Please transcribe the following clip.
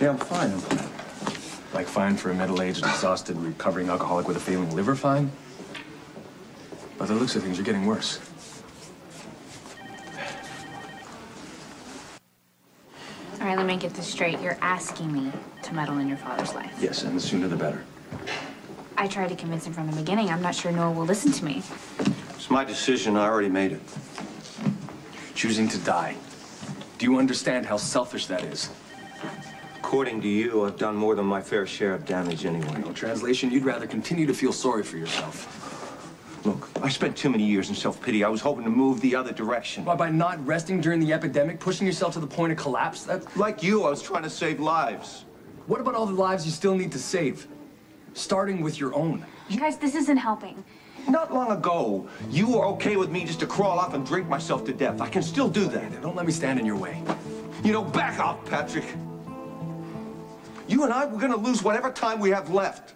Yeah, I'm fine. I'm fine. Like fine for a middle-aged, exhausted, recovering alcoholic with a failing liver fine? By the looks of things, you're getting worse. All right, let me get this straight. You're asking me to meddle in your father's life. Yes, and the sooner the better. I tried to convince him from the beginning. I'm not sure Noah will listen to me. It's my decision. I already made it. Choosing to die. Do you understand how selfish that is? According to you, I've done more than my fair share of damage anyway. No translation, you'd rather continue to feel sorry for yourself. Look, I spent too many years in self-pity. I was hoping to move the other direction. Why, by not resting during the epidemic, pushing yourself to the point of collapse? That, Like you, I was trying to save lives. what about all the lives you still need to save? Starting with your own. You Guys, this isn't helping. Not long ago, you were okay with me just to crawl off and drink myself to death. I can still do that. Don't let me stand in your way. You know, back off, Patrick. You and I, we're gonna lose whatever time we have left.